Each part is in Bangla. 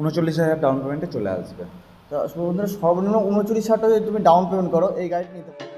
উনচল্লিশ হাজার ডাউন পেমেন্টে চলে আসবে। তো বন্ধুরা সর্বনিম্ন উনচল্লিশ হাজার টাকা তুমি ডাউন পেমেন্ট করো, এই গাড়িটা নিতে পারো।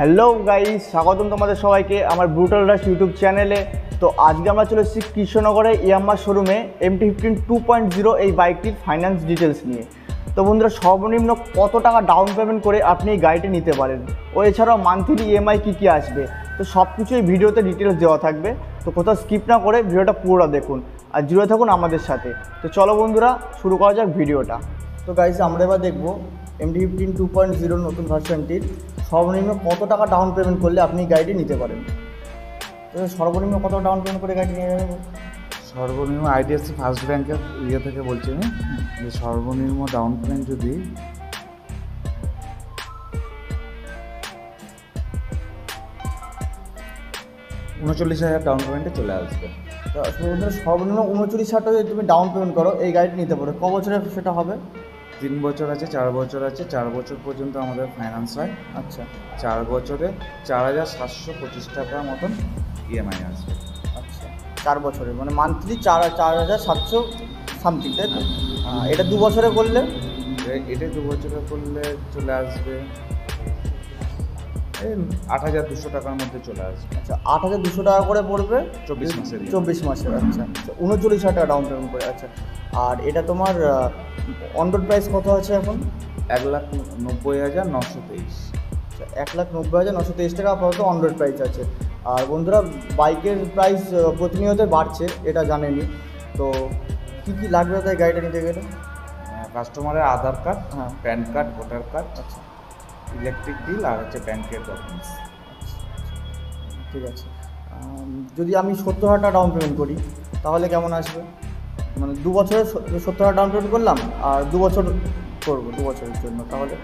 হ্যালো গাইস স্বাগতম তোমাদের সবাইকে আমার ব্রুটাল রাশ ইউটিউব চ্যানেলে তো আজকে আমরা চলে এসেছি কৃষ্ণনগরে ইয়াম্মার শোরুমে MT fifteen two point zero এই বাইকটির ফাইন্যান্স ডিটেলস নিয়ে। তো বন্ধুরা, সর্বনিম্ন কত টাকা ডাউন পেমেন্ট করে আপনি এই গাড়িটি নিতে পারেন? ও এছাড়াও মান্থলি ইএমআই কী কী আসবে? তো সব কিছু এই ভিডিওতে ডিটেলস দেওয়া থাকবে। তো কোথাও স্কিপ না করে ভিডিওটা পুরোটা দেখুন আর জুড়ে থাকুন আমাদের সাথে। তো চলো বন্ধুরা, শুরু করা যাক ভিডিওটা। তো গাইস আমরা এবার দেখব MT fifteen two point zero নতুন ভার্সনটির সর্বনিম্ন কত টাকা ডাউন পেমেন্ট করলে আপনি গাড়িটি নিতে পারেন? তো সর্বনিম্ন কত ডাউন পেমেন্ট করে গাড়ি নিয়ে যাবেন সর্বনিম্ন আইডিএফসি ফার্স্ট ব্যাংকের ইয়ে থেকে বলছি আমি। যে সর্বনিম্ন ডাউন পেমেন্ট যদি উনচল্লিশ হাজার ডাউন পেমেন্টে চলে আসবে। তো সর্বনিম্ন উনচল্লিশ হাজার টাকা যদি তুমি ডাউন পেমেন্ট করো এই গাড়িটি নিতে পারো। ক বছরের সেটা হবে? তিন বছর আছে চার বছর আছে চার বছর পর্যন্ত আমাদের ফাইন্যান্স হয়। আচ্ছা। চার বছরে চার হাজার সাতশো পঁচিশ টাকার মতন ইএমআই আসবে। আচ্ছা। চার বছরে মানে মান্থলি চার চার হাজার সাতশো সামথিং তাই তো? এটা দু বছরে করলে? এটা দু বছরে করলে চলে আসবে আট হাজার দুশো টাকার মধ্যে চলে আসবে। আচ্ছা আট হাজার দুশো টাকা করে পড়বে? চব্বিশ মাসের EMI চব্বিশ মাসের আচ্ছা। আচ্ছা, উনচল্লিশ হাজার টাকা ডাউন পেমেন্ট করে আচ্ছা। আর এটা তোমার অনরোড প্রাইস কত আছে এখন? এক লাখ নব্বই হাজার নশো তেইশ। আচ্ছা, এক লাখ নব্বই হাজার নশো তেইশ টাকা আপাতত অনরোড প্রাইস আছে। আর বন্ধুরা বাইকের প্রাইস প্রতিনিয়ত বাড়ছে এটা জানেনি। তো কী কী লাগবে তাই গাড়িটা নিতে গেলে? কাস্টমারের আধার কার্ড হ্যাঁ। প্যান কার্ড ভোটার কার্ড আচ্ছা। ইলেকট্রিক বিল আর হচ্ছে ব্যাংকের ডকুমেন্টস ঠিক আছে। যদি আমি সত্তর হাজার টাকা ডাউন পেমেন্ট করি, তাহলে কেমন আসবে? মানে দু বছরের সত্তর হাজার ডাউন পেমেন্ট করলাম, আর দু বছর করব, দু বছরের জন্য, তাহলে?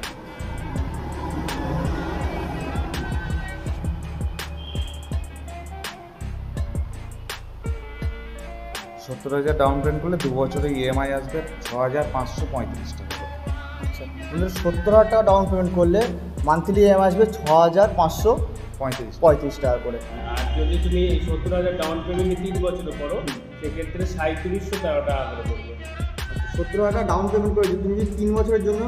সত্তর হাজার ডাউন পেমেন্ট করলে দু বছরে ইএমআই আসবে ছ হাজার পাঁচশো পঁয়ত্রিশ টাকা। আচ্ছা সত্তর হাজার টাকা ডাউন পেমেন্ট করলে মান্থলি ইএম আসবে ছ হাজার পাঁচশো পঁয়ত্রিশ। পঁয়ত্রিশ টাকা করে। আর যদি তুমি এই সত্তর হাজার ডাউন পেমেন্ট তিন বছরে করো সেক্ষেত্রে সাঁত্রিশশো তেরো টাকা করে পড়বে। সত্তর হাজার টাকা ডাউন পেমেন্ট করে তুমি যদি তিন বছরের জন্য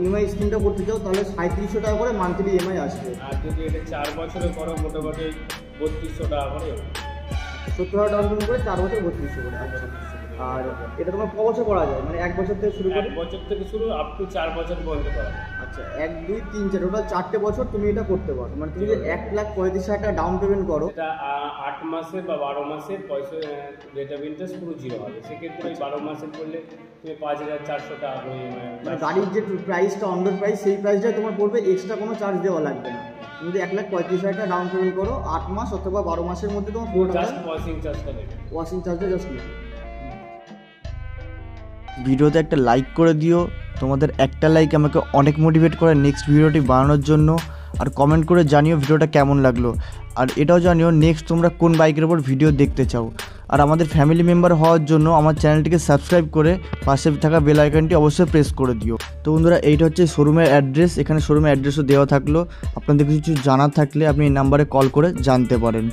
ইএমআই স্কিমটা করতে চাও তাহলে সাঁত্রিশশো টাকা করে মান্থলি ইএমআই আসবে। আর যদি এটা চার বছরে করো মোটামুটি বত্রিশশো টাকা করে সত্তর হাজার ডাউন পেমেন্ট করে চার বছর বত্রিশশো করে আচ্ছা। আর এটা তোমার ক বছর করা যায়? মানে এক বছর থেকে শুরু করে? বছর থেকে শুরু আপ টু চার বছর পর্যন্ত করা আচ্ছা এক দুই তিন চার টোটাল চারটে বছর তুমি এটা করতে পারো। মানে তুমি যদি এক লাখ পঁয়ত্রিশ হাজার টাকা ডাউন পেমেন্ট করো। আ- আট মাসে বা বারো মাসের পয়সা রেট অফ ইন্টারেস্ট পুরো জিরো হবে। সেক্ষেত্রে ওই বারো মাসের করলে তুমি পাঁচ হাজার চারশো টাকা মানে গাড়ির যে প্রাইসটা অন্ডার প্রাইস সেই প্রাইসটাই তোমার পড়বে এক্সট্রা কোনো চার্জ দেওয়া লাগবে না। তুমি যদি এক লাখ পঁয়ত্রিশ হাজার টাকা ডাউন পেমেন্ট করো আট মাস অথবা বারো মাসের মধ্যে তোমার পুরো টাকা ওয়াশিং চার্জটা ওয়াশিং চার্জটা জাস্ট নেবে। ভিডিওতে একটা লাইক করে দিও। তোমাদের একটা লাইক আমাকে অনেক মোটিভেট করে নেক্সট ভিডিওটি বানানোর জন্য। আর কমেন্ট করে জানিও ভিডিওটা কেমন লাগল। আর এটাও জানিও নেক্সট তোমরা কোন বাইকের ওপর ভিডিও দেখতে চাও। আর আমাদের ফ্যামিলি মেম্বার হওয়ার জন্য আমার চ্যানেলটিকে সাবস্ক্রাইব করে পাশে থাকা বেল আইকনটি অবশ্যই প্রেস করে দিও। তো বন্ধুরা, এইটা হচ্ছে শোরুমের অ্যাড্রেস এখানে শোরুমের অ্যাড্রেসও দেওয়া থাকল। আপনাদের কিছু জানার থাকলে আপনি এই নাম্বারে কল করে জানতে পারেন।